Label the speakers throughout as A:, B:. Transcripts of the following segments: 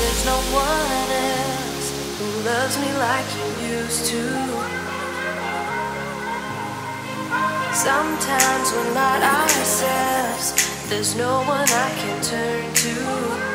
A: there's no one else who loves me like you used to. Sometimes we're not ourselves, there's no one I can turn to.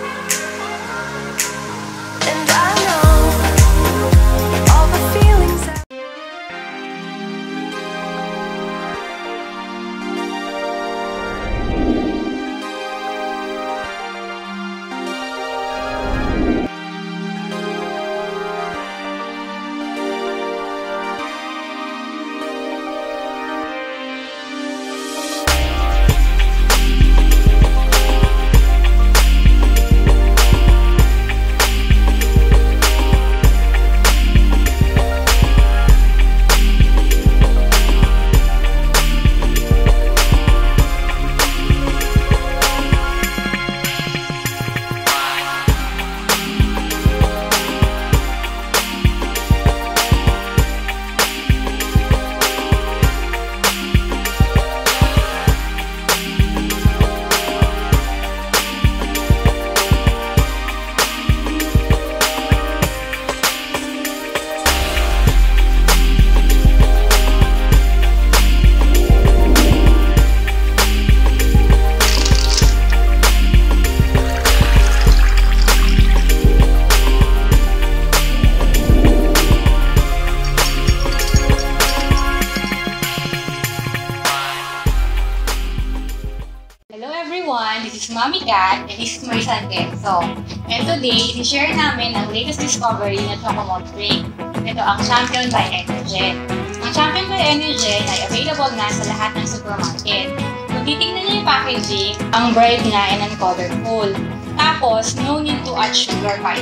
B: Everyone, this is Mommy Cat and this is Marisa Kenzo. And today, i-share namin ang latest discovery na Chocomalt Drink. Ito ang Champion by Energen. Ang Champion by Energen ay available na sa lahat ng supermarket. Kung titingnan niyo yung packaging, ang bright nga and ang colorful. Tapos, no need to add sugar pa.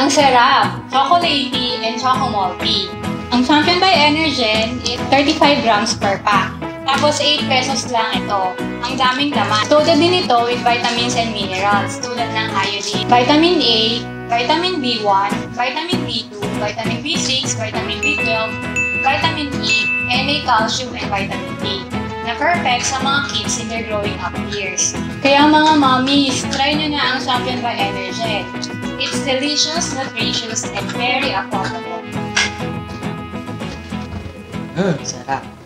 B: Ang sarap! Chocolatey and chocomalty. Ang Champion by Energen is 35 grams per pack. Tapos 8 pesos lang ito. Ang daming laman. Loaded din ito with vitamins and minerals tulad ng iodine, vitamin A, vitamin B1, vitamin B2, vitamin B6, vitamin B12, vitamin E, and may calcium and vitamin D na perfect sa mga kids in their growing up years. Kaya mga mommies, try nyo na ang Champion by Energen. It's delicious, nutritious, and very affordable.
C: Hmm, sarap.